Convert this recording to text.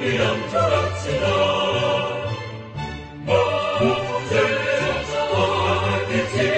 영조합시다 모두 함께 찬양하겠지